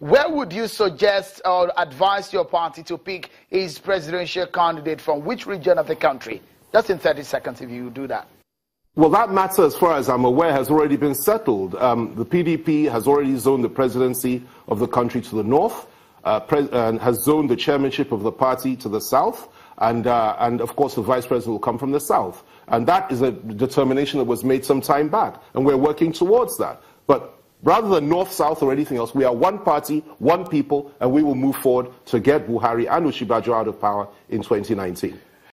Where would you suggest or advise your party to pick its presidential candidate from which region of the country? Just in 30 seconds, if you do that. Well, that matter, as far as I'm aware, has already been settled. Um, the PDP has already zoned the presidency of the country to the north, uh, has zoned the chairmanship of the party to the south, and, uh, and of course the vice president will come from the south. And that is a determination that was made some time back, and we're working towards that. But rather than north, south, or anything else, we are one party, one people, and we will move forward to get Buhari and Osinbajo out of power in 2019.